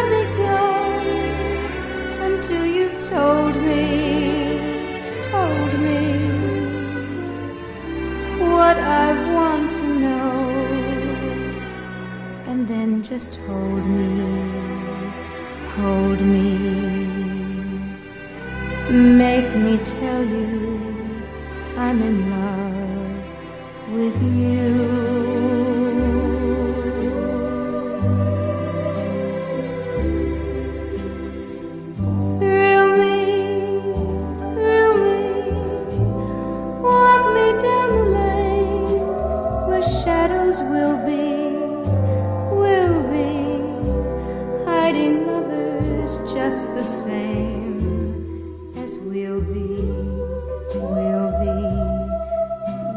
let me go until you've told me, told me what I want to know. And then just hold me, hold me. Make me tell you I'm in love with you. Just the same as we'll be, we'll be.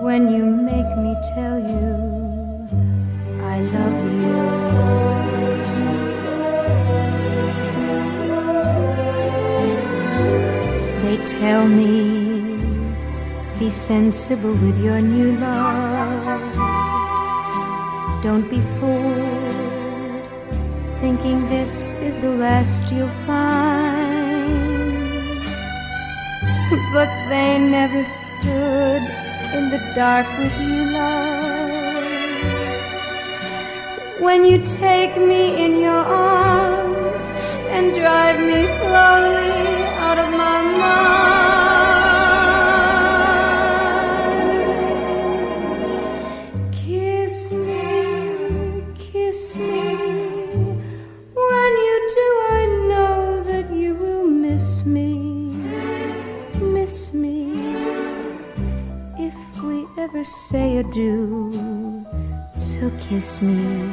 When you make me tell you I love you. They tell me be sensible with your new love. This is the last you'll find. But they never stood in the dark with you, love. When you take me in your arms ever say adieu, so kiss me,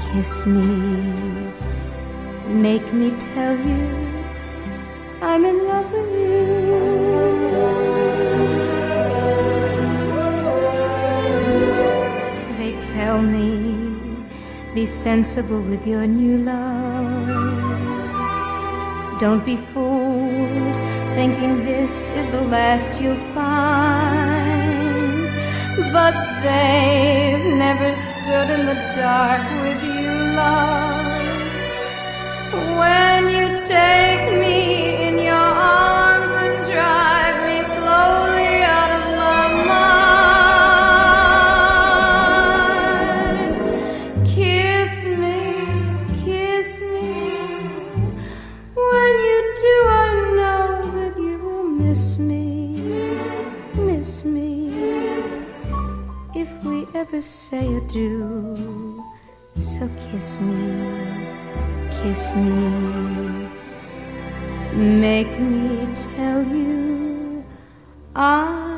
kiss me. Make me tell you I'm in love with you. They tell me be sensible with your new love. Don't be fooled, thinking this is the last you'll find. But they've never stood in the dark with you, love. When you take me in your arms and drive me slowly out of my mind. Kiss me, kiss me. When you do, I know that you will miss me, ever say adieu, so kiss me, kiss me. Make me tell you I